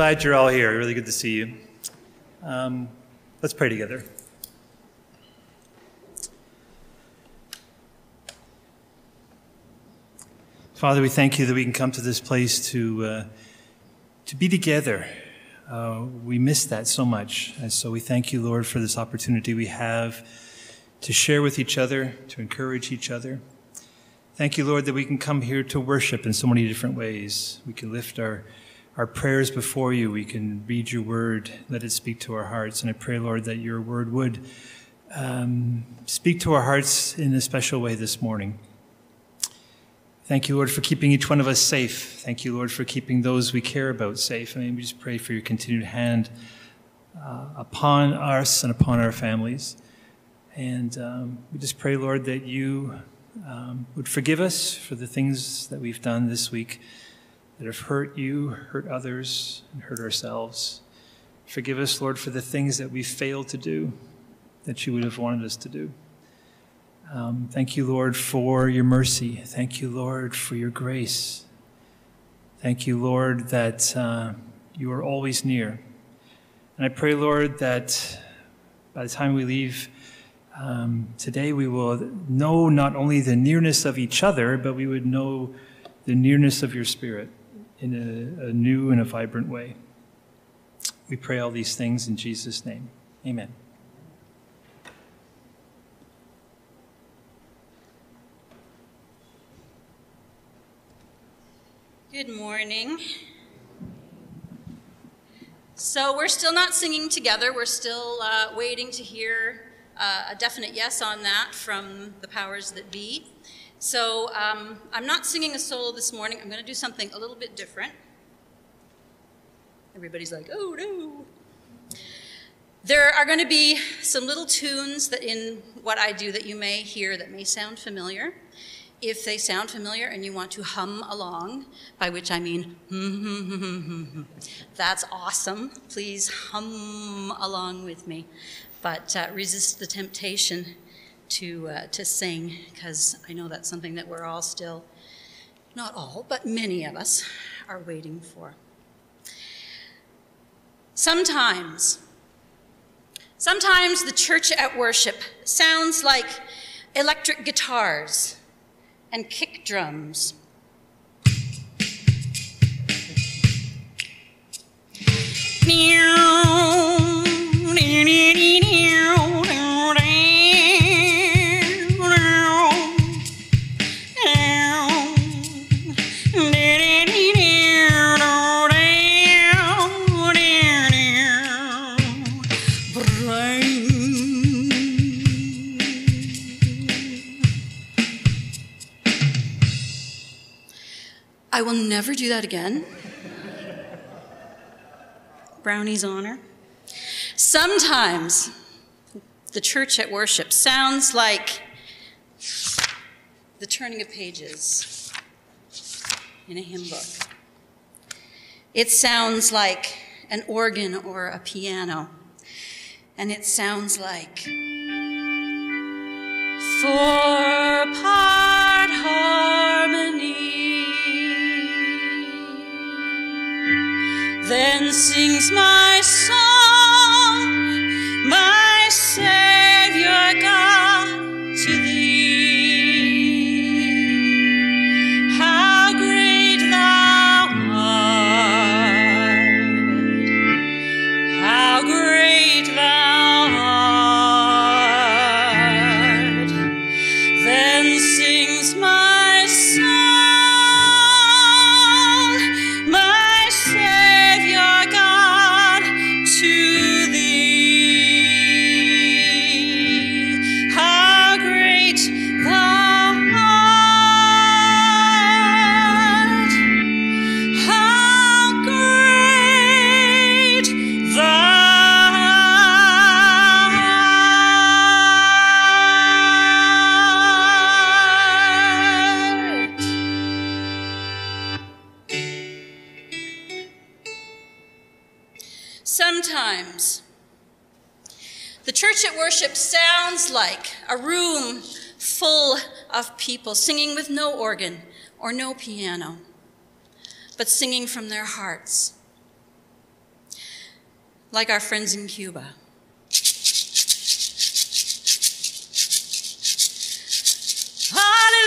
glad you're all here. Really good to see you. Um, let's pray together. Father, we thank you that we can come to this place to, uh, to be together. Uh, we miss that so much. And so we thank you, Lord, for this opportunity we have to share with each other, to encourage each other. Thank you, Lord, that we can come here to worship in so many different ways. We can lift our, our prayers before you. We can read your word, let it speak to our hearts. And I pray, Lord, that your word would um, speak to our hearts in a special way this morning. Thank you, Lord, for keeping each one of us safe. Thank you, Lord, for keeping those we care about safe. I mean, we just pray for your continued hand uh, upon us and upon our families. And um, we just pray, Lord, that you um, would forgive us for the things that we've done this week that have hurt you, hurt others, and hurt ourselves. Forgive us, Lord, for the things that we failed to do that you would have wanted us to do. Um, thank you, Lord, for your mercy. Thank you, Lord, for your grace. Thank you, Lord, that uh, you are always near. And I pray, Lord, that by the time we leave um, today, we will know not only the nearness of each other, but we would know the nearness of your Spirit in a, a new and a vibrant way. We pray all these things in Jesus' name. Amen. Good morning. So, we're still not singing together. We're still uh, waiting to hear uh, a definite yes on that from the powers that be. So, um, I'm not singing a solo this morning. I'm going to do something a little bit different. Everybody's like, oh no. There are going to be some little tunes that in what I do that you may hear that may sound familiar. If they sound familiar and you want to hum along, by which I mean, hmm, hmm, hmm, that's awesome. Please hum along with me. But uh, resist the temptation to, uh, to sing, because I know that's something that we're all still, not all, but many of us are waiting for. Sometimes, sometimes the church at worship sounds like electric guitars and kick drums. I will never do that again. Brownie's honor. Sometimes the church at worship sounds like the turning of pages in a hymn book. It sounds like an organ or a piano. And it sounds like four part harmony. Then sings my song, my Savior God, the church at worship sounds like a room full of people singing with no organ or no piano, but singing from their hearts. like our friends in Cuba.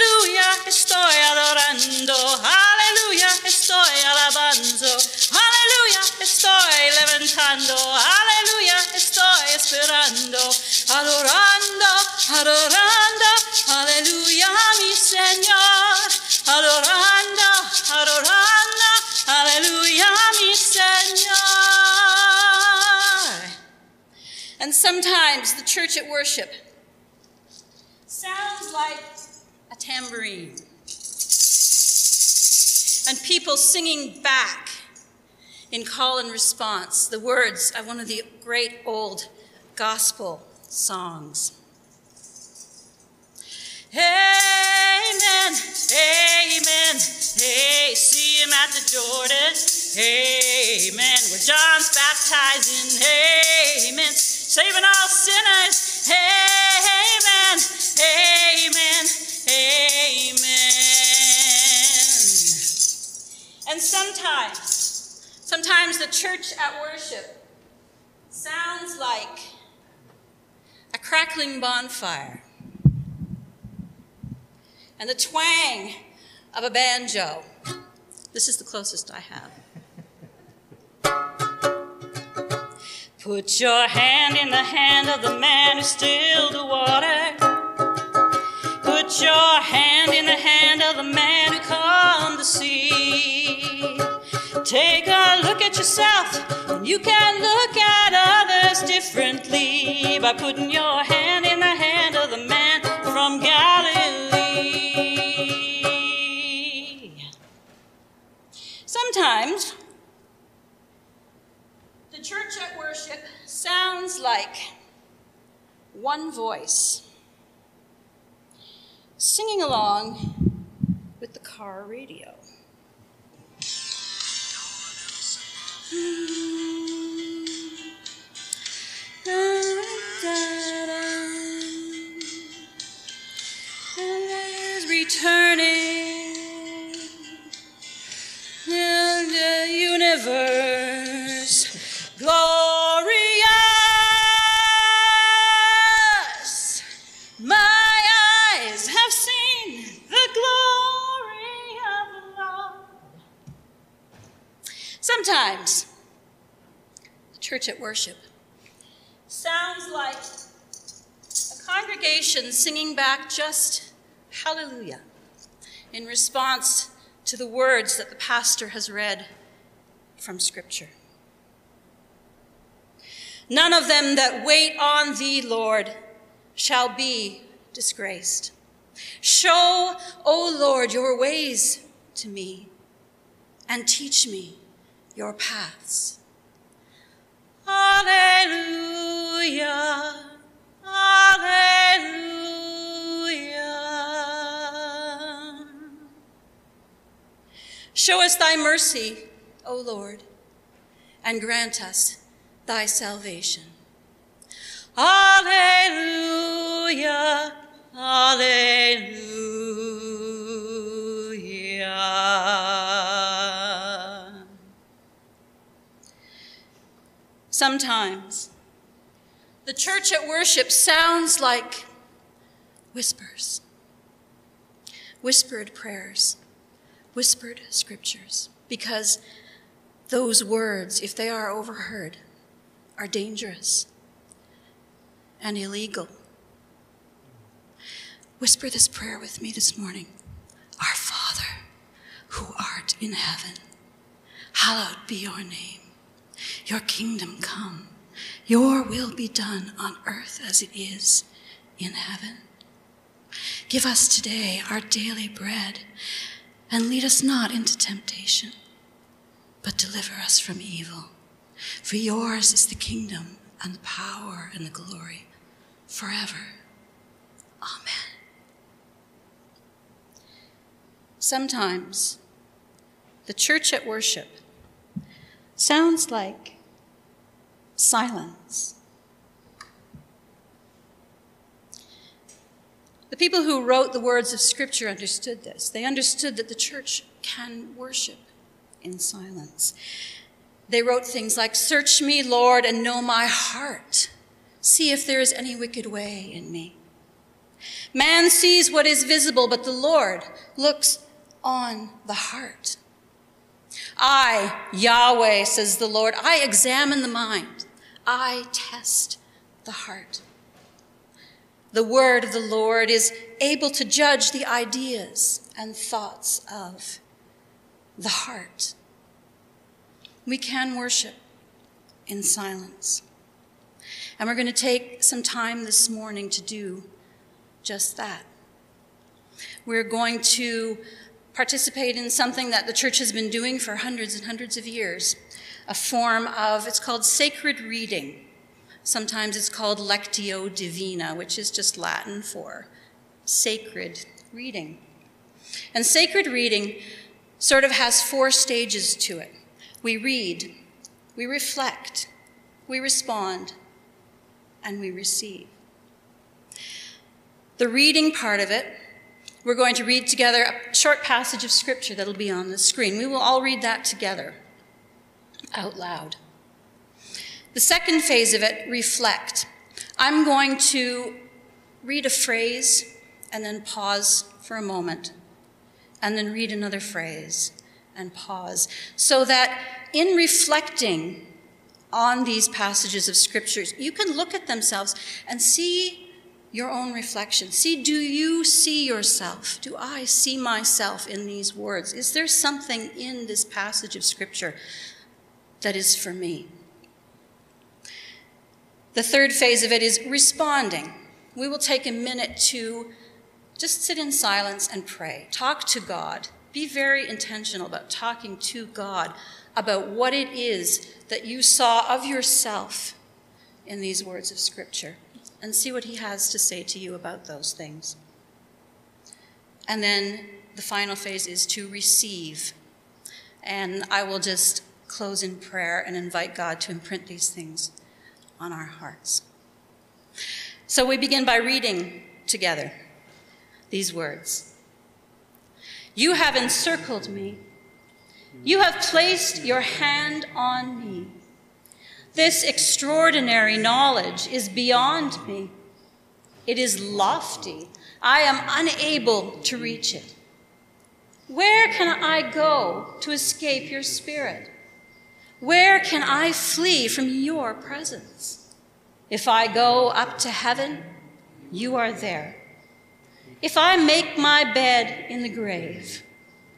Aleluya, estoy adorando. Aleluya, estoy alabando. Aleluya, estoy levantando. Aleluya, estoy esperando. Adorando, adorando. Aleluya, mi Señor. Adorando, adorando. Aleluya, mi Señor. And sometimes the church at worship sounds like tambourine. And people singing back in call and response the words of one of the great old gospel songs. Amen, amen, hey, see him at the Jordan, amen, where John's baptizing, amen, saving all sinners, amen, amen, amen. And sometimes, sometimes the church at worship sounds like a crackling bonfire and the twang of a banjo. This is the closest I have. Put your hand in the hand of the man who stilled the water. Put your hand in the hand of the man who calmed the sea. Take a look at yourself, and you can look at others differently by putting your hand in the hand of the man from Galilee. Sometimes the church at worship sounds like one voice singing along with the car radio. Returning in the universe glorious. Sometimes the church at worship sounds like a congregation singing back just hallelujah in response to the words that the pastor has read from Scripture. None of them that wait on thee, Lord, shall be disgraced. Show, O Lord, your ways to me and teach me your paths. Alleluia, Alleluia. Show us thy mercy, O Lord, and grant us thy salvation. Alleluia, Alleluia. Sometimes the church at worship sounds like whispers, whispered prayers, whispered scriptures, because those words, if they are overheard, are dangerous and illegal. Whisper this prayer with me this morning Our Father, who art in heaven, hallowed be your name. Your kingdom come, your will be done on earth as it is in heaven. Give us today our daily bread, and lead us not into temptation, but deliver us from evil. For yours is the kingdom and the power and the glory forever. Amen. Sometimes the church at worship sounds like silence. The people who wrote the words of Scripture understood this. They understood that the church can worship in silence. They wrote things like, Search me, Lord, and know my heart. See if there is any wicked way in me. Man sees what is visible, but the Lord looks on the heart. I, Yahweh, says the Lord, I examine the mind. I test the heart. The word of the Lord is able to judge the ideas and thoughts of the heart. We can worship in silence. And we're going to take some time this morning to do just that. We're going to participate in something that the church has been doing for hundreds and hundreds of years a form of, it's called sacred reading. Sometimes it's called Lectio Divina, which is just Latin for sacred reading. And sacred reading sort of has four stages to it. We read, we reflect, we respond, and we receive. The reading part of it, we're going to read together a short passage of scripture that'll be on the screen. We will all read that together out loud. The second phase of it, reflect. I'm going to read a phrase and then pause for a moment, and then read another phrase and pause, so that in reflecting on these passages of scriptures, you can look at themselves and see your own reflection. See, do you see yourself? Do I see myself in these words? Is there something in this passage of scripture that is for me? The third phase of it is responding. We will take a minute to just sit in silence and pray. Talk to God. Be very intentional about talking to God about what it is that you saw of yourself in these words of Scripture and see what He has to say to you about those things. And then the final phase is to receive. And I will just close in prayer and invite God to imprint these things on our hearts. So we begin by reading together these words You have encircled me, you have placed your hand on me. This extraordinary knowledge is beyond me. It is lofty. I am unable to reach it. Where can I go to escape your spirit? Where can I flee from your presence? If I go up to heaven, you are there. If I make my bed in the grave,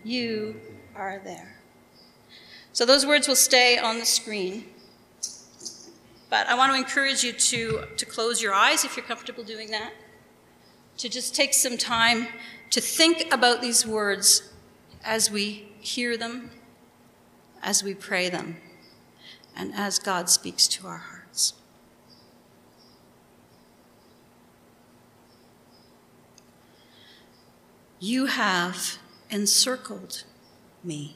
you are there. So those words will stay on the screen. But I want to encourage you to, to close your eyes if you're comfortable doing that, to just take some time to think about these words as we hear them, as we pray them and as God speaks to our hearts. You have encircled me.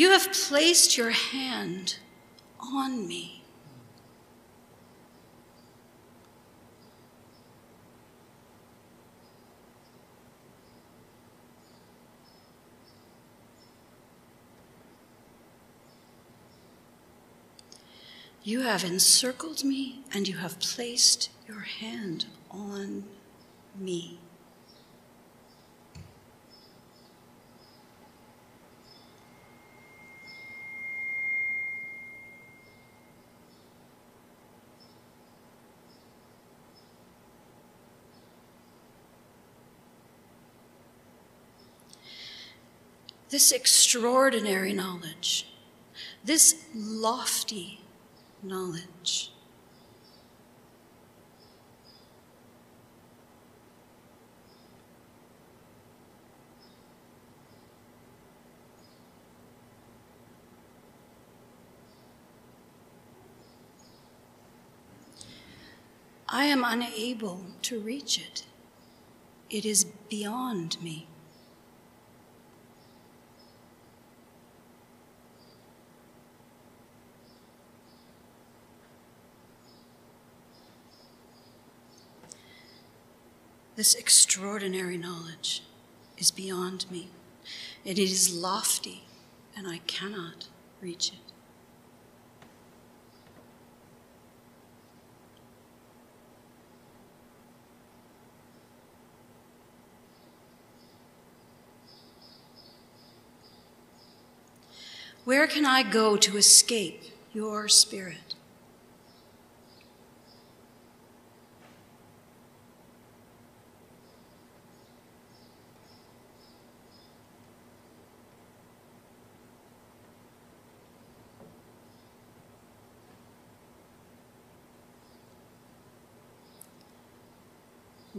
You have placed your hand on me. You have encircled me and you have placed your hand on me. This extraordinary knowledge, this lofty knowledge. I am unable to reach it. It is beyond me. This extraordinary knowledge is beyond me. It is lofty, and I cannot reach it. Where can I go to escape your spirit?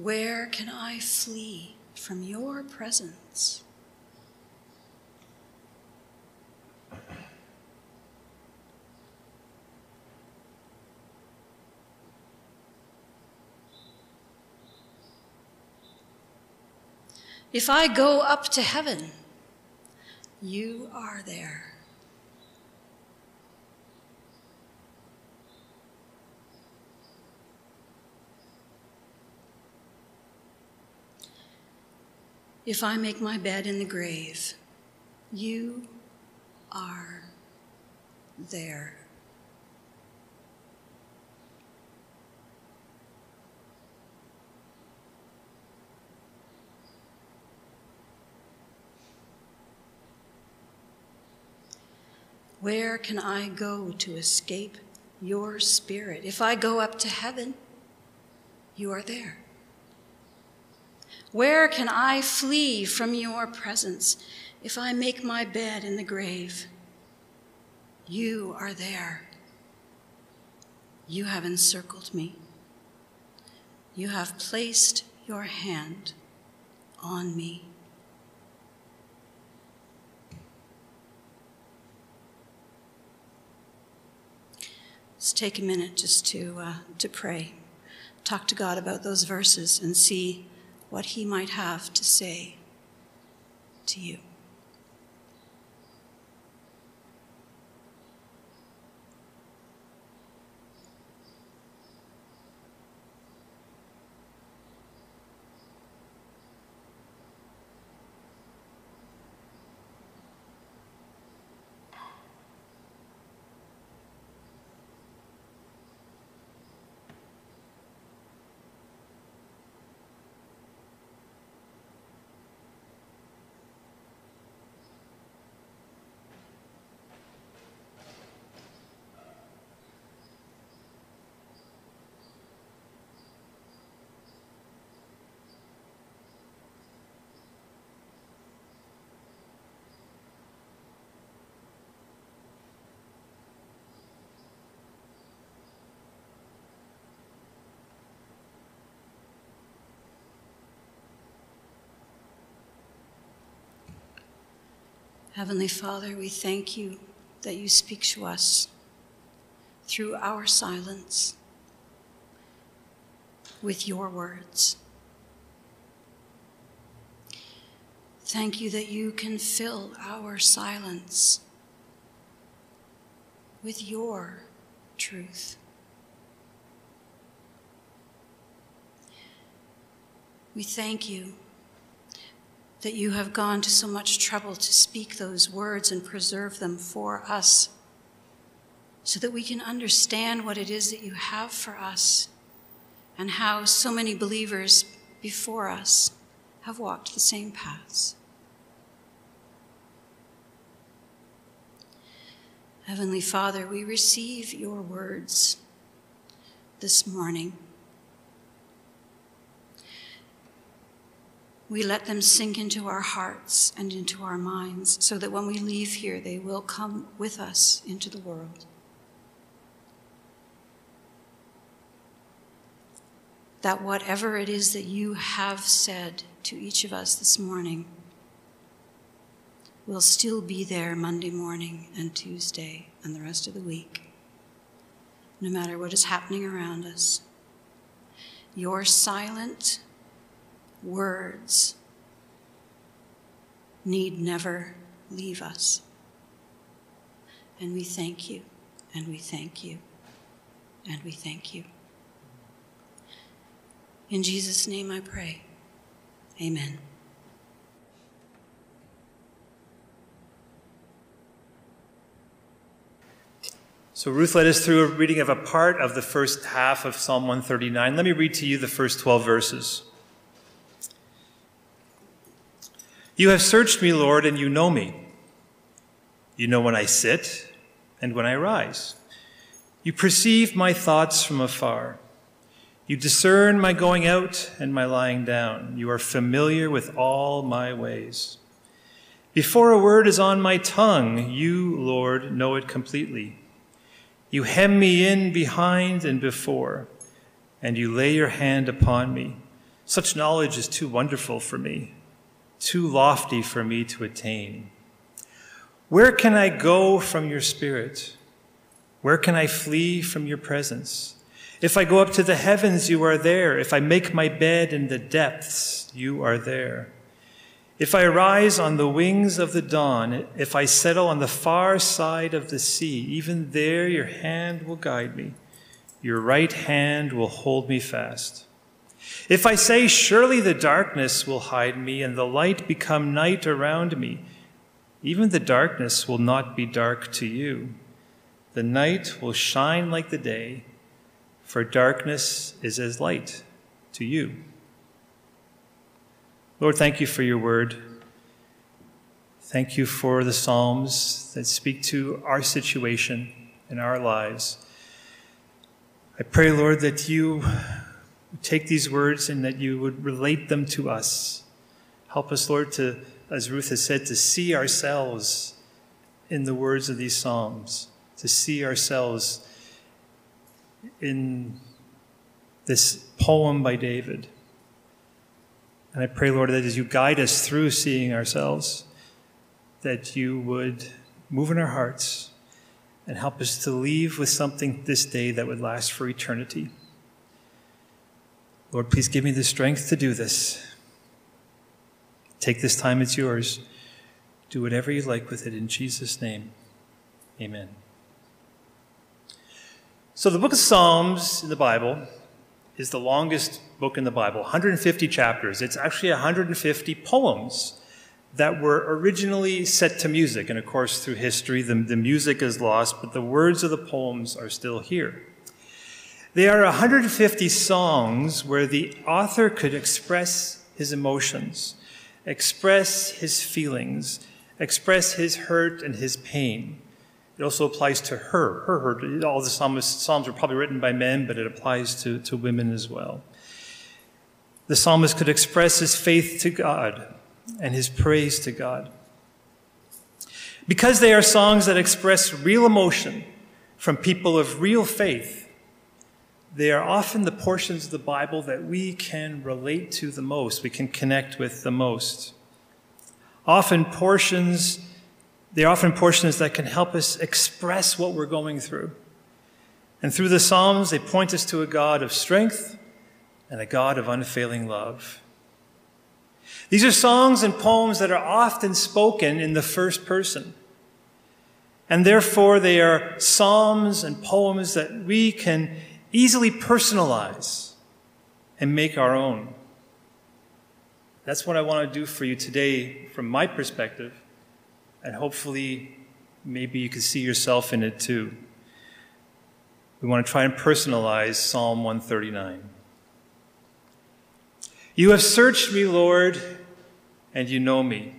Where can I flee from your presence? If I go up to heaven, you are there. If I make my bed in the grave, you are there. Where can I go to escape your spirit? If I go up to heaven, you are there. Where can I flee from your presence if I make my bed in the grave? You are there. You have encircled me. You have placed your hand on me. Let's take a minute just to, uh, to pray. Talk to God about those verses and see what He might have to say to you. Heavenly Father, we thank you that you speak to us through our silence with your words. Thank you that you can fill our silence with your truth. We thank you that you have gone to so much trouble to speak those words and preserve them for us so that we can understand what it is that you have for us and how so many believers before us have walked the same paths. Heavenly Father, we receive your words this morning. We let them sink into our hearts and into our minds so that when we leave here, they will come with us into the world. That whatever it is that you have said to each of us this morning will still be there Monday morning and Tuesday and the rest of the week, no matter what is happening around us. Your silent words need never leave us. And we thank you, and we thank you, and we thank you. In Jesus' name I pray. Amen. So, Ruth led us through a reading of a part of the first half of Psalm 139. Let me read to you the first 12 verses. You have searched me, Lord, and you know me. You know when I sit and when I rise. You perceive my thoughts from afar. You discern my going out and my lying down. You are familiar with all my ways. Before a word is on my tongue, you, Lord, know it completely. You hem me in behind and before, and you lay your hand upon me. Such knowledge is too wonderful for me, too lofty for me to attain. Where can I go from your spirit? Where can I flee from your presence? If I go up to the heavens, you are there. If I make my bed in the depths, you are there. If I rise on the wings of the dawn, if I settle on the far side of the sea, even there your hand will guide me. Your right hand will hold me fast. If I say, Surely the darkness will hide me, and the light become night around me, even the darkness will not be dark to you. The night will shine like the day for darkness is as light to you. Lord, thank you for your word. Thank you for the Psalms that speak to our situation in our lives. I pray, Lord, that you take these words and that you would relate them to us. Help us, Lord, to, as Ruth has said, to see ourselves in the words of these Psalms, to see ourselves in this poem by David. And I pray, Lord, that as you guide us through seeing ourselves, that you would move in our hearts and help us to leave with something this day that would last for eternity. Lord, please give me the strength to do this. Take this time, it's yours. Do whatever you like with it in Jesus' name. Amen. So, the book of Psalms in the Bible is the longest book in the Bible, 150 chapters. It's actually 150 poems that were originally set to music. And of course, through history, the, the music is lost, but the words of the poems are still here. They are 150 songs where the author could express his emotions, express his feelings, express his hurt and his pain. It also applies to her. Her, her. All the psalms were probably written by men, but it applies to, to women as well. The psalmist could express his faith to God and his praise to God. Because they are songs that express real emotion from people of real faith, they are often the portions of the Bible that we can relate to the most, we can connect with the most. Often portions they're often portions that can help us express what we're going through. And through the Psalms, they point us to a God of strength and a God of unfailing love. These are songs and poems that are often spoken in the first person. And therefore, they are psalms and poems that we can easily personalize and make our own. That's what I want to do for you today from my perspective and hopefully maybe you can see yourself in it too. We want to try and personalize Psalm 139. You have searched me, Lord, and you know me.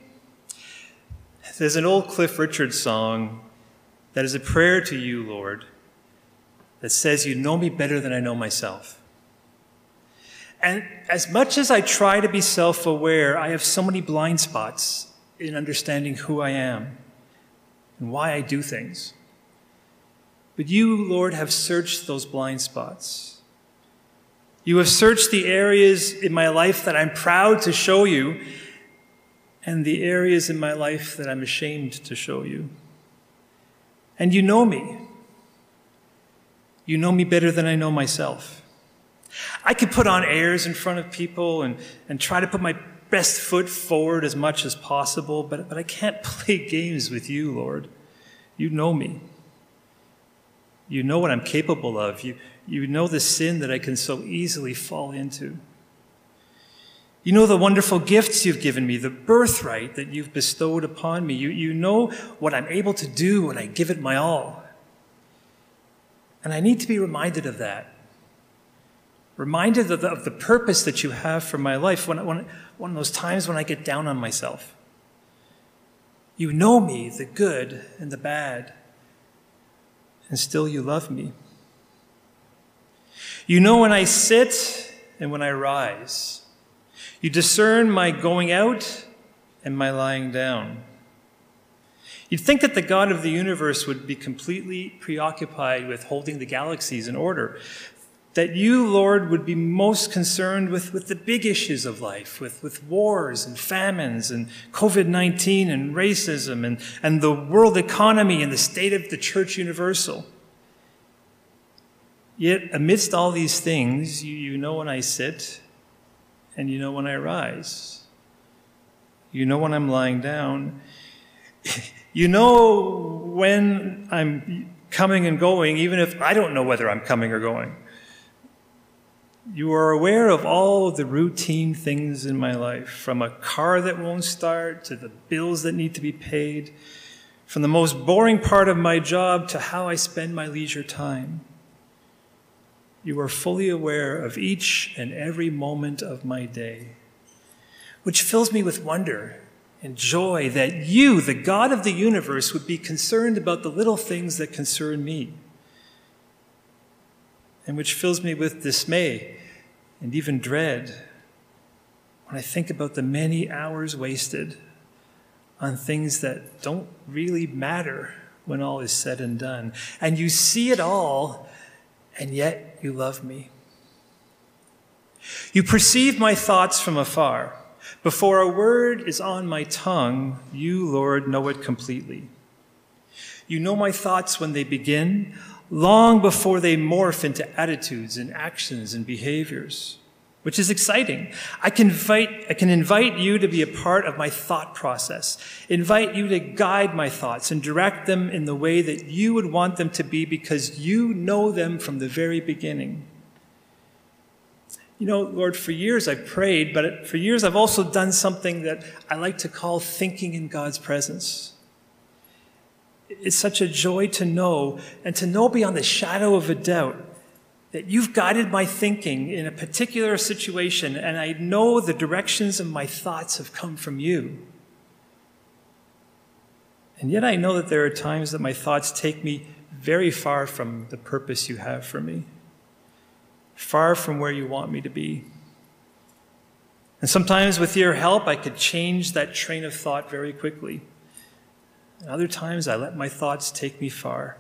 There's an old Cliff Richard song that is a prayer to you, Lord, that says, You know me better than I know myself. And as much as I try to be self aware, I have so many blind spots in understanding who I am and why I do things. But you, Lord, have searched those blind spots. You have searched the areas in my life that I'm proud to show you and the areas in my life that I'm ashamed to show you. And you know me. You know me better than I know myself. I could put on airs in front of people and, and try to put my best foot forward as much as possible, but, but I can't play games with you, Lord. You know me. You know what I'm capable of. You, you know the sin that I can so easily fall into. You know the wonderful gifts you've given me, the birthright that you've bestowed upon me. You, you know what I'm able to do when I give it my all. And I need to be reminded of that. Reminded of the, of the purpose that you have for my life when, when, one of those times when I get down on myself. You know me, the good and the bad, and still you love me. You know when I sit and when I rise. You discern my going out and my lying down. You'd think that the God of the universe would be completely preoccupied with holding the galaxies in order. That you, Lord, would be most concerned with, with the big issues of life, with, with wars and famines and COVID 19 and racism and, and the world economy and the state of the church universal. Yet, amidst all these things, you, you know when I sit and you know when I rise. You know when I'm lying down. You know when I'm coming and going, even if I don't know whether I'm coming or going. You are aware of all of the routine things in my life, from a car that won't start to the bills that need to be paid, from the most boring part of my job to how I spend my leisure time. You are fully aware of each and every moment of my day, which fills me with wonder and joy that you, the God of the universe, would be concerned about the little things that concern me, and which fills me with dismay and even dread when I think about the many hours wasted on things that don't really matter when all is said and done. And you see it all, and yet you love me. You perceive my thoughts from afar. Before a word is on my tongue, you, Lord, know it completely. You know my thoughts when they begin, long before they morph into attitudes and actions and behaviors, which is exciting. I can invite, I can invite you to be a part of my thought process, invite you to guide my thoughts and direct them in the way that you would want them to be because you know them from the very beginning. You know, Lord, for years I've prayed, but for years I've also done something that I like to call thinking in God's presence. It's such a joy to know and to know beyond the shadow of a doubt that you've guided my thinking in a particular situation, and I know the directions of my thoughts have come from you. And yet I know that there are times that my thoughts take me very far from the purpose you have for me far from where you want me to be. And sometimes, with your help, I could change that train of thought very quickly. And other times, I let my thoughts take me far.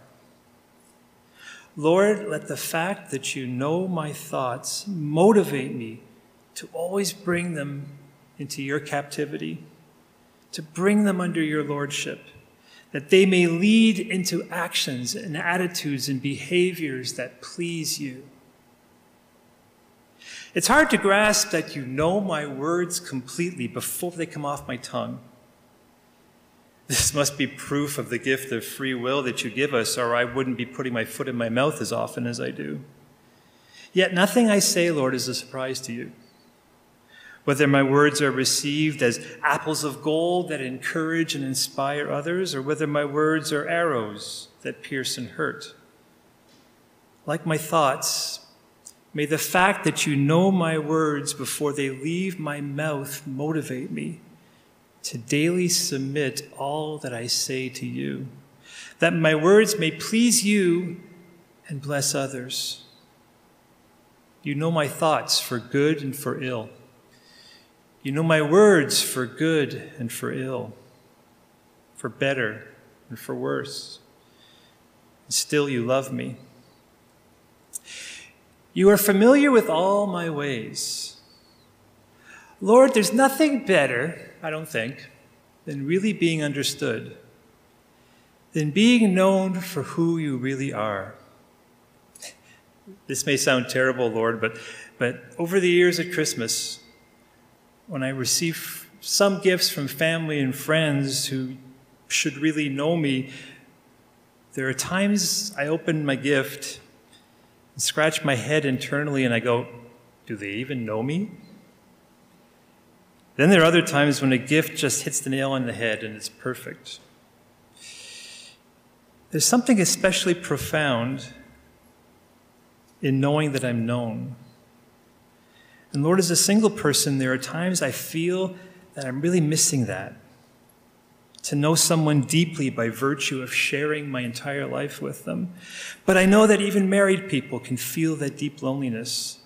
Lord, let the fact that you know my thoughts motivate me to always bring them into your captivity, to bring them under your lordship, that they may lead into actions and attitudes and behaviors that please you. It's hard to grasp that you know my words completely before they come off my tongue. This must be proof of the gift of free will that you give us, or I wouldn't be putting my foot in my mouth as often as I do. Yet nothing I say, Lord, is a surprise to you. Whether my words are received as apples of gold that encourage and inspire others, or whether my words are arrows that pierce and hurt. Like my thoughts, May the fact that you know my words before they leave my mouth motivate me to daily submit all that I say to you, that my words may please you and bless others. You know my thoughts for good and for ill. You know my words for good and for ill, for better and for worse. And still you love me. You are familiar with all my ways. Lord, there's nothing better, I don't think, than really being understood, than being known for who you really are. This may sound terrible, Lord, but, but over the years at Christmas, when I receive some gifts from family and friends who should really know me, there are times I open my gift scratch my head internally and I go, do they even know me? Then there are other times when a gift just hits the nail on the head and it's perfect. There's something especially profound in knowing that I'm known. And Lord, as a single person, there are times I feel that I'm really missing that. To know someone deeply by virtue of sharing my entire life with them. But I know that even married people can feel that deep loneliness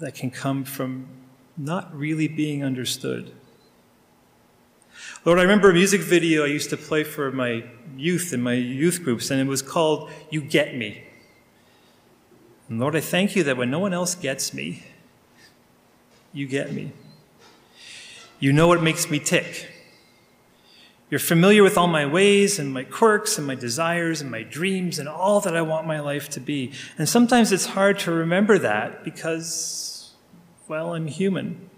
that can come from not really being understood. Lord, I remember a music video I used to play for my youth in my youth groups, and it was called You Get Me. And Lord, I thank you that when no one else gets me, you get me. You know what makes me tick. You're familiar with all my ways and my quirks and my desires and my dreams and all that I want my life to be. And sometimes it's hard to remember that because, well, I'm human.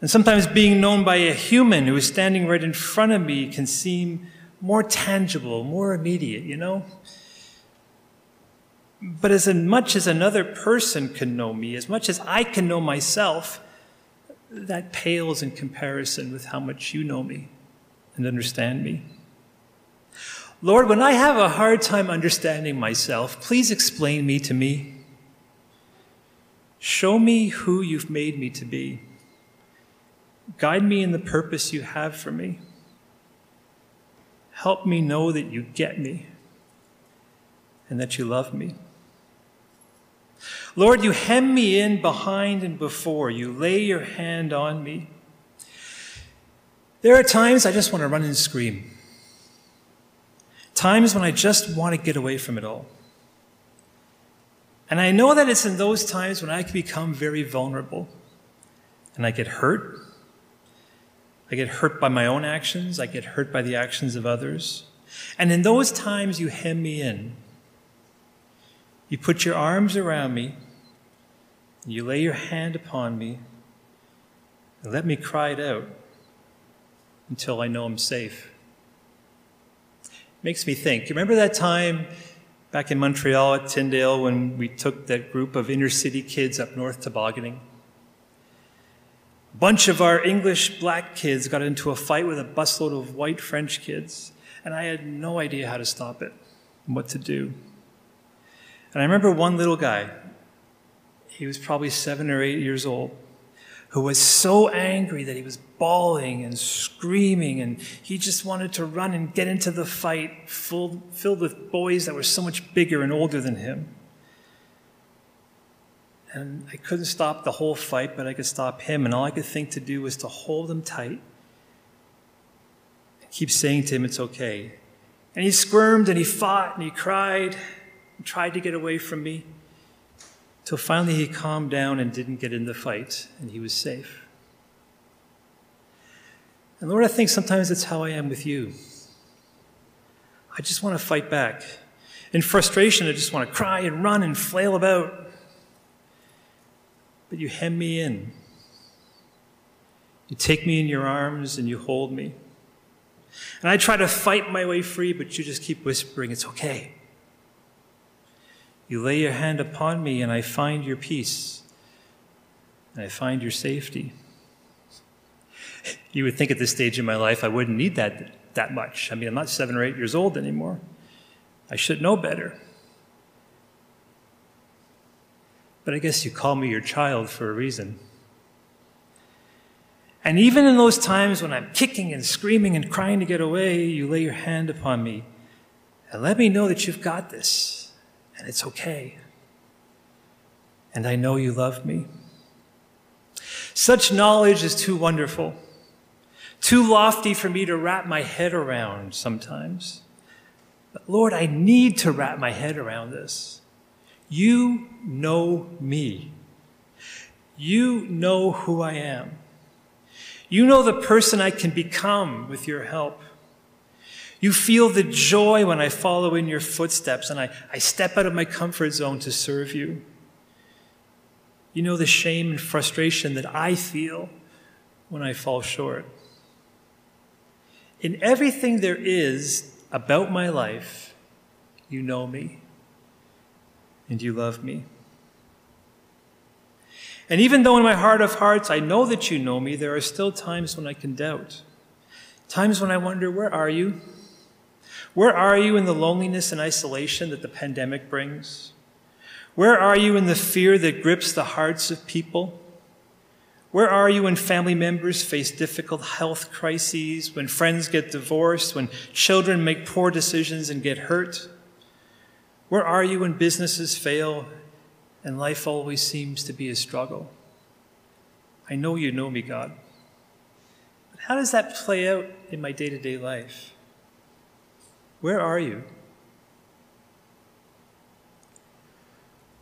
And sometimes being known by a human who is standing right in front of me can seem more tangible, more immediate, you know? But as much as another person can know me, as much as I can know myself, that pales in comparison with how much you know me and understand me. Lord, when I have a hard time understanding myself, please explain me to me. Show me who you've made me to be. Guide me in the purpose you have for me. Help me know that you get me and that you love me. Lord, you hem me in behind and before. You lay your hand on me. There are times I just want to run and scream. Times when I just want to get away from it all. And I know that it's in those times when I can become very vulnerable. And I get hurt. I get hurt by my own actions. I get hurt by the actions of others. And in those times, you hem me in. You put your arms around me, you lay your hand upon me, and let me cry it out until I know I'm safe. Makes me think. You remember that time back in Montreal at Tyndale when we took that group of inner city kids up north tobogganing? A bunch of our English black kids got into a fight with a busload of white French kids, and I had no idea how to stop it and what to do. And I remember one little guy, he was probably seven or eight years old, who was so angry that he was bawling and screaming, and he just wanted to run and get into the fight full, filled with boys that were so much bigger and older than him. And I couldn't stop the whole fight, but I could stop him, and all I could think to do was to hold him tight and keep saying to him, It's okay. And he squirmed and he fought and he cried and tried to get away from me. Till finally he calmed down and didn't get in the fight, and he was safe. And Lord, I think sometimes that's how I am with you. I just want to fight back. In frustration, I just want to cry and run and flail about. But you hem me in. You take me in your arms and you hold me. And I try to fight my way free, but you just keep whispering, it's okay. You lay your hand upon me, and I find your peace, and I find your safety. You would think at this stage in my life I wouldn't need that that much. I mean, I'm not seven or eight years old anymore. I should know better. But I guess you call me your child for a reason. And even in those times when I'm kicking and screaming and crying to get away, you lay your hand upon me and let me know that you've got this and it's okay. And I know you love me. Such knowledge is too wonderful, too lofty for me to wrap my head around sometimes. But Lord, I need to wrap my head around this. You know me. You know who I am. You know the person I can become with your help. You feel the joy when I follow in your footsteps and I, I step out of my comfort zone to serve you. You know the shame and frustration that I feel when I fall short. In everything there is about my life, you know me and you love me. And even though in my heart of hearts I know that you know me, there are still times when I can doubt. Times when I wonder, where are you? Where are you in the loneliness and isolation that the pandemic brings? Where are you in the fear that grips the hearts of people? Where are you when family members face difficult health crises, when friends get divorced, when children make poor decisions and get hurt? Where are you when businesses fail and life always seems to be a struggle? I know you know me, God. But how does that play out in my day to day life? Where are you?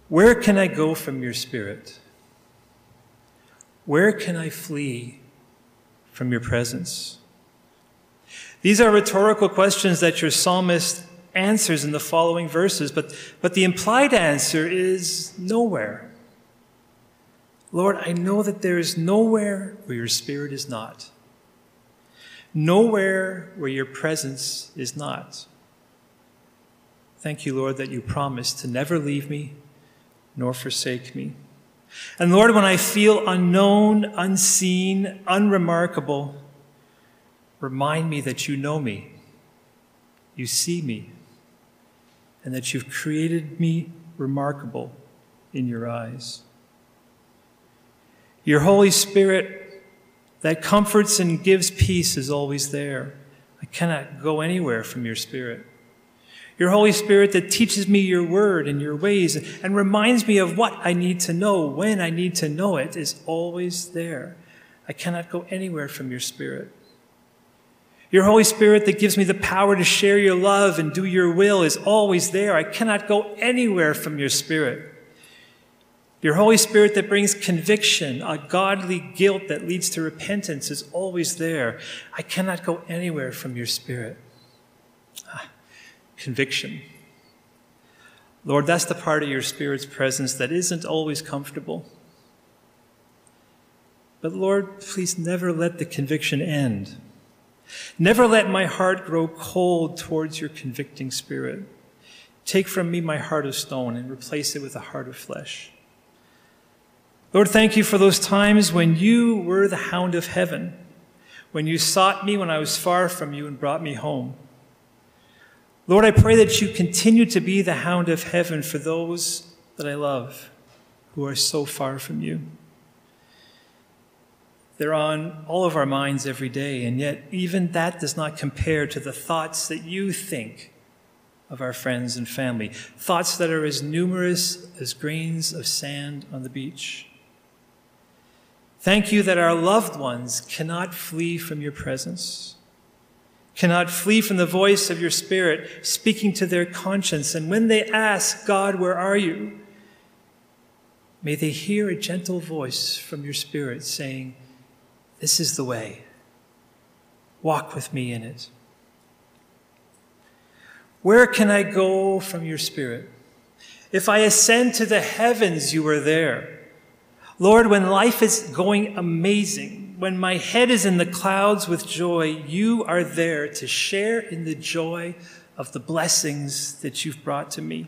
Where can I go from your spirit? Where can I flee from your presence? These are rhetorical questions that your psalmist answers in the following verses, but, but the implied answer is nowhere. Lord, I know that there is nowhere where your spirit is not, nowhere where your presence is not. Thank you, Lord, that you promised to never leave me nor forsake me. And Lord, when I feel unknown, unseen, unremarkable, remind me that you know me, you see me, and that you've created me remarkable in your eyes. Your Holy Spirit that comforts and gives peace is always there. I cannot go anywhere from your Spirit. Your Holy Spirit that teaches me your word and your ways and reminds me of what I need to know when I need to know it is always there. I cannot go anywhere from your Spirit. Your Holy Spirit that gives me the power to share your love and do your will is always there. I cannot go anywhere from your Spirit. Your Holy Spirit that brings conviction, a godly guilt that leads to repentance is always there. I cannot go anywhere from your Spirit. Ah conviction. Lord, that's the part of your Spirit's presence that isn't always comfortable. But Lord, please never let the conviction end. Never let my heart grow cold towards your convicting Spirit. Take from me my heart of stone and replace it with a heart of flesh. Lord, thank you for those times when you were the hound of heaven, when you sought me when I was far from you and brought me home. Lord, I pray that you continue to be the hound of heaven for those that I love who are so far from you. They're on all of our minds every day, and yet even that does not compare to the thoughts that you think of our friends and family, thoughts that are as numerous as grains of sand on the beach. Thank you that our loved ones cannot flee from your presence cannot flee from the voice of your Spirit speaking to their conscience. And when they ask, God, where are you? May they hear a gentle voice from your Spirit saying, This is the way. Walk with me in it. Where can I go from your Spirit? If I ascend to the heavens, you are there. Lord, when life is going amazing, when my head is in the clouds with joy, you are there to share in the joy of the blessings that you've brought to me.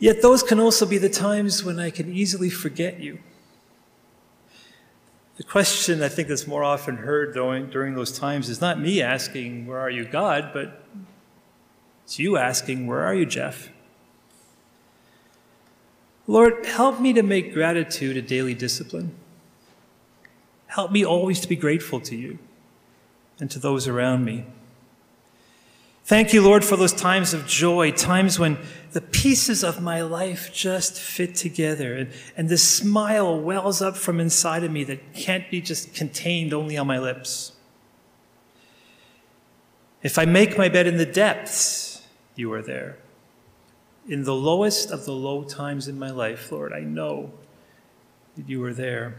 Yet those can also be the times when I can easily forget you. The question I think that's more often heard during those times is not me asking, Where are you, God? but it's you asking, Where are you, Jeff? Lord, help me to make gratitude a daily discipline. Help me always to be grateful to you and to those around me. Thank you, Lord, for those times of joy, times when the pieces of my life just fit together and, and this smile wells up from inside of me that can't be just contained only on my lips. If I make my bed in the depths, you are there. In the lowest of the low times in my life, Lord, I know that you are there.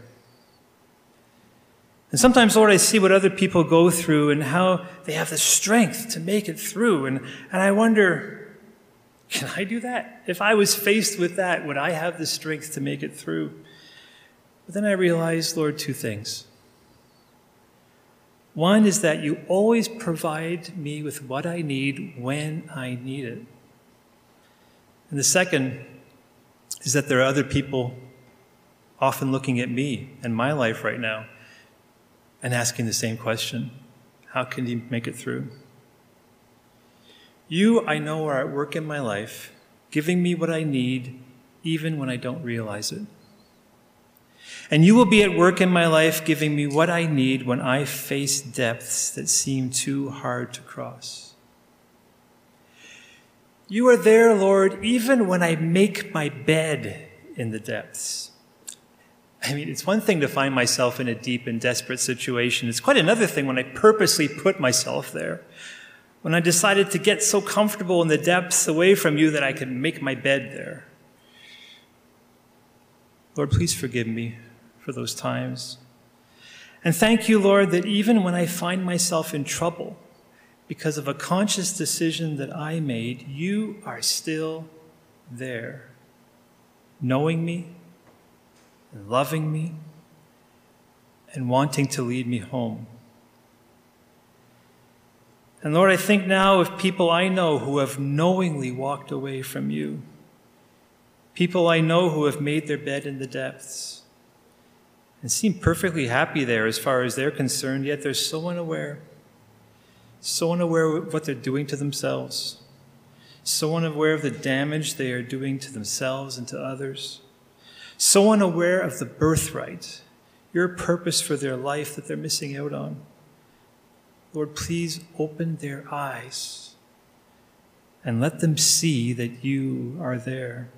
And sometimes, Lord, I see what other people go through and how they have the strength to make it through. And, and I wonder, can I do that? If I was faced with that, would I have the strength to make it through? But then I realized, Lord, two things. One is that you always provide me with what I need when I need it. And the second is that there are other people often looking at me and my life right now and asking the same question How can He make it through? You, I know, are at work in my life, giving me what I need, even when I don't realize it. And you will be at work in my life, giving me what I need when I face depths that seem too hard to cross. You are there, Lord, even when I make my bed in the depths. I mean, it's one thing to find myself in a deep and desperate situation. It's quite another thing when I purposely put myself there. When I decided to get so comfortable in the depths away from you that I could make my bed there. Lord, please forgive me for those times. And thank you, Lord, that even when I find myself in trouble because of a conscious decision that I made, you are still there, knowing me loving me and wanting to lead me home. And Lord, I think now of people I know who have knowingly walked away from you, people I know who have made their bed in the depths and seem perfectly happy there as far as they're concerned, yet they're so unaware, so unaware of what they're doing to themselves, so unaware of the damage they are doing to themselves and to others so unaware of the birthright, your purpose for their life that they're missing out on. Lord, please open their eyes and let them see that you are there.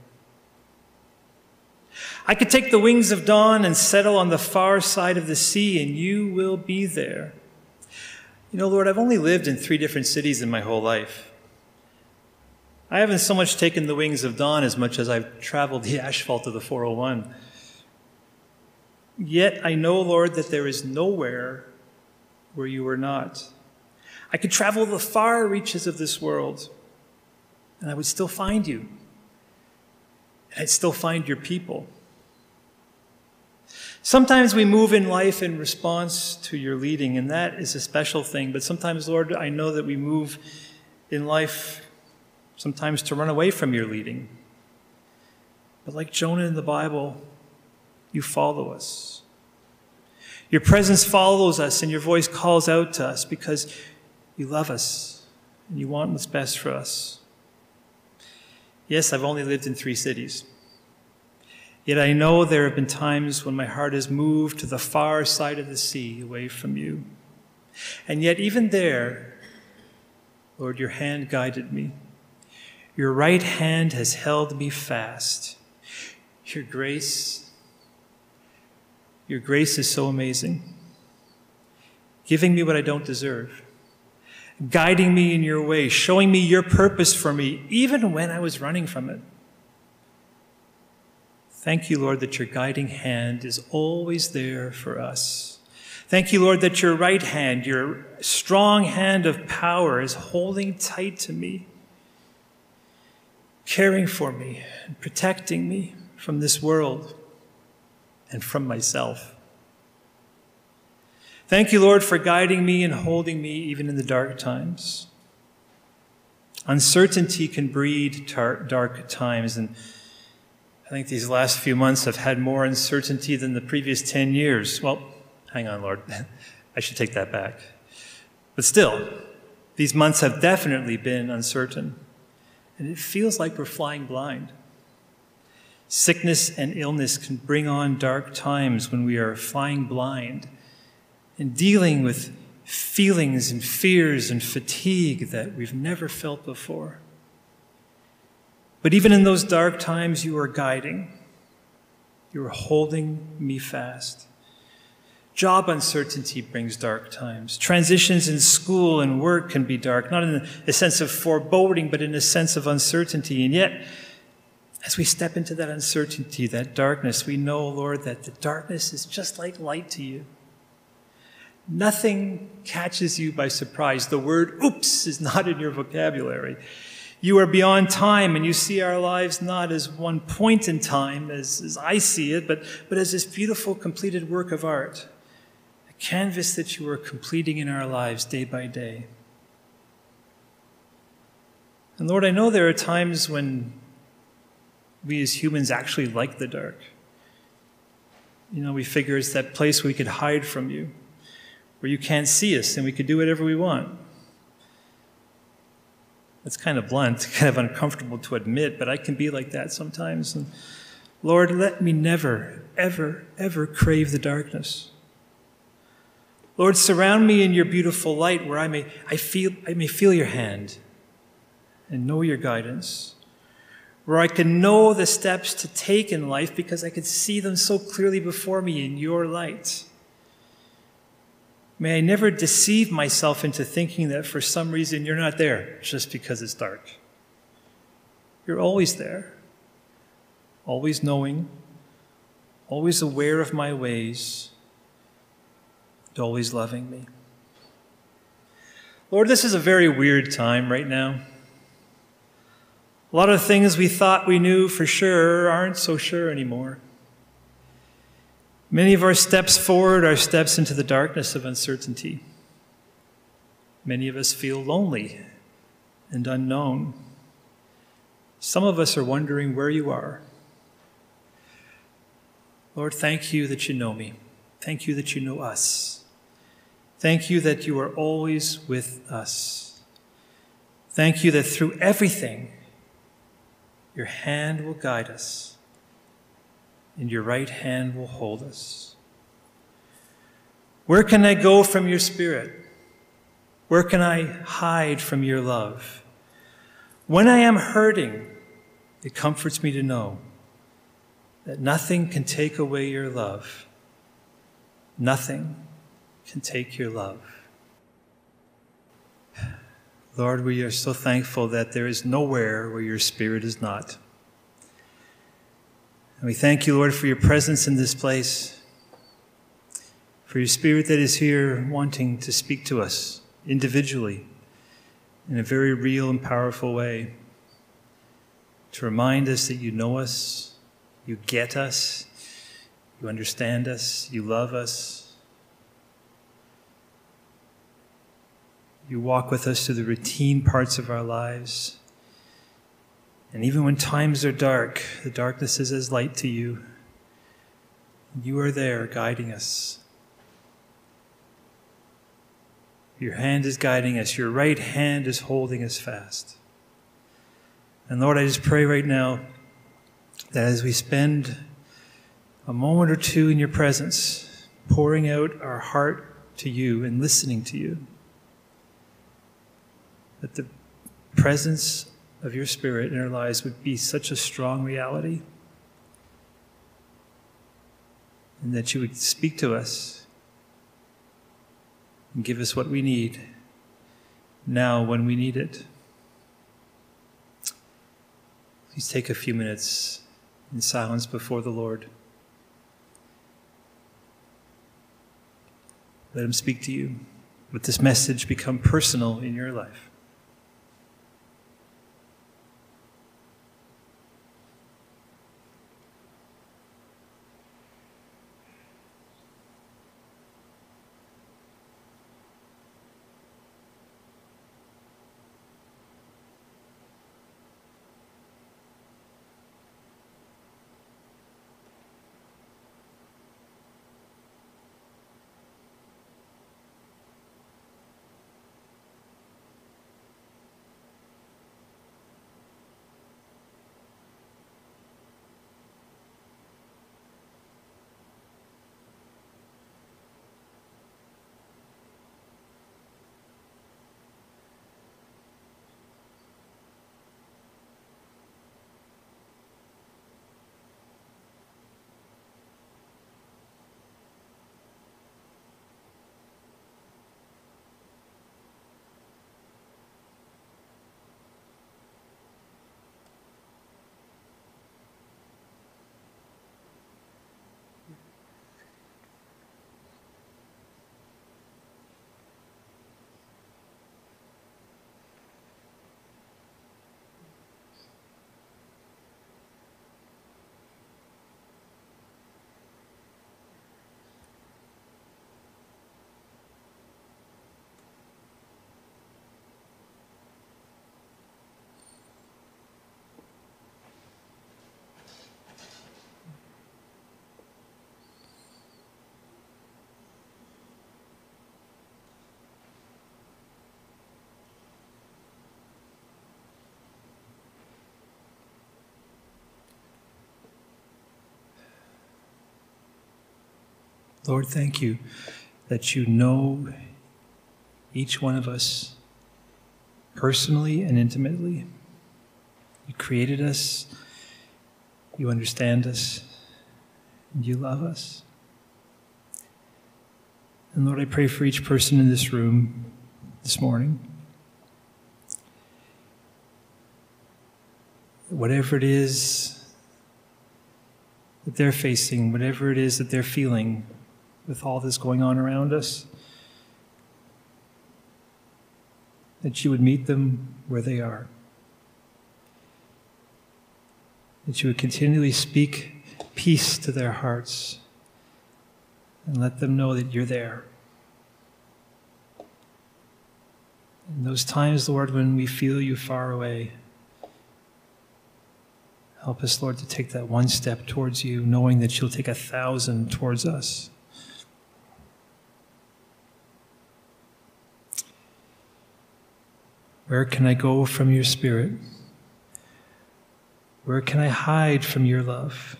I could take the wings of dawn and settle on the far side of the sea, and you will be there. You know, Lord, I've only lived in three different cities in my whole life. I haven't so much taken the wings of dawn as much as I've traveled the asphalt of the 401. Yet I know, Lord, that there is nowhere where you are not. I could travel the far reaches of this world, and I would still find you. I'd still find your people. Sometimes we move in life in response to your leading, and that is a special thing. But sometimes, Lord, I know that we move in life sometimes to run away from your leading. But like Jonah in the Bible, you follow us. Your presence follows us, and your voice calls out to us because you love us and you want what's best for us. Yes, I've only lived in three cities. Yet I know there have been times when my heart has moved to the far side of the sea away from you. And yet, even there, Lord, your hand guided me. Your right hand has held me fast. Your grace, your grace is so amazing, giving me what I don't deserve, guiding me in your way, showing me your purpose for me, even when I was running from it. Thank you, Lord, that your guiding hand is always there for us. Thank you, Lord, that your right hand, your strong hand of power, is holding tight to me caring for me and protecting me from this world and from myself. Thank you, Lord, for guiding me and holding me even in the dark times. Uncertainty can breed tar- dark times, and I think these last few months have had more uncertainty than the previous 10 years. Well, hang on, Lord. I should take that back. But still, these months have definitely been uncertain and it feels like we're flying blind. Sickness and illness can bring on dark times when we are flying blind and dealing with feelings and fears and fatigue that we've never felt before. But even in those dark times, you are guiding. You are holding me fast. Job uncertainty brings dark times. Transitions in school and work can be dark, not in a sense of foreboding, but in a sense of uncertainty. And yet, as we step into that uncertainty, that darkness, we know, Lord, that the darkness is just like light to you. Nothing catches you by surprise. The word oops is not in your vocabulary. You are beyond time and you see our lives not as one point in time, as, as I see it, but, but as this beautiful completed work of art canvas that you are completing in our lives day by day. And Lord, I know there are times when we as humans actually like the dark. You know, we figure it's that place we could hide from you, where you can't see us and we could do whatever we want. It's kind of blunt, kind of uncomfortable to admit, but I can be like that sometimes. And Lord, let me never, ever, ever crave the darkness. Lord, surround me in your beautiful light where I may, I feel, I may feel your hand and know your guidance, where I can know the steps to take in life because I can see them so clearly before me in your light. May I never deceive myself into thinking that for some reason you're not there just because it's dark. You're always there, always knowing, always aware of my ways, always loving me. Lord, this is a very weird time right now. A lot of things we thought we knew for sure aren't so sure anymore. Many of our steps forward are steps into the darkness of uncertainty. Many of us feel lonely and unknown. Some of us are wondering where you are. Lord, thank you that you know me. Thank you that you know us. Thank you that you are always with us. Thank you that through everything, your hand will guide us and your right hand will hold us. Where can I go from your spirit? Where can I hide from your love? When I am hurting, it comforts me to know that nothing can take away your love. Nothing can take your love. Lord, we are so thankful that there is nowhere where your spirit is not. And we thank you, Lord, for your presence in this place, for your spirit that is here wanting to speak to us individually in a very real and powerful way, to remind us that you know us, you get us, you understand us, you love us. You walk with us through the routine parts of our lives. And even when times are dark, the darkness is as light to you. You are there guiding us. Your hand is guiding us, your right hand is holding us fast. And Lord, I just pray right now that as we spend a moment or two in your presence, pouring out our heart to you and listening to you, that the presence of your Spirit in our lives would be such a strong reality. And that you would speak to us and give us what we need now when we need it. Please take a few minutes in silence before the Lord. Let Him speak to you. Let this message become personal in your life. Lord, thank you that you know each one of us personally and intimately. You created us, you understand us, and you love us. And Lord, I pray for each person in this room this morning. Whatever it is that they're facing, whatever it is that they're feeling with all this going on around us, that you would meet them where they are. That you would continually speak peace to their hearts and let them know that you're there. In those times, Lord, when we feel you far away, help us, Lord, to take that one step towards you, knowing that you'll take a thousand towards us. Where can I go from your spirit? Where can I hide from your love?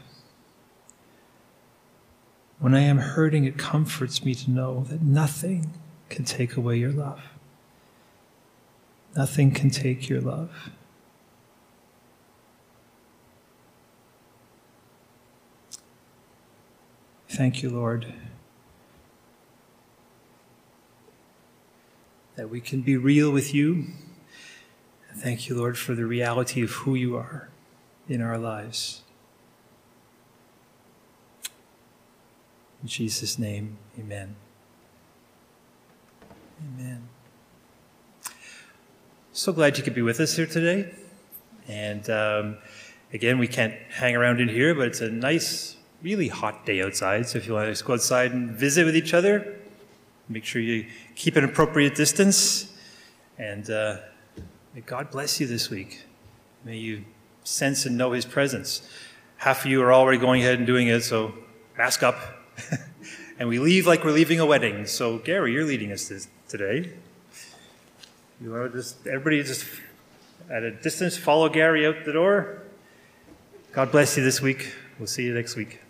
When I am hurting, it comforts me to know that nothing can take away your love. Nothing can take your love. Thank you, Lord, that we can be real with you. Thank you, Lord, for the reality of who you are in our lives. In Jesus' name, amen. Amen. So glad you could be with us here today. And um, again, we can't hang around in here, but it's a nice, really hot day outside. So if you want to go outside and visit with each other, make sure you keep an appropriate distance. And uh, may God bless you this week. May you sense and know His presence. Half of you are already going ahead and doing it, so mask up. and we leave like we're leaving a wedding. So, Gary, you're leading us this, today. You want to just, everybody just at a distance, follow Gary out the door. God bless you this week. We'll see you next week.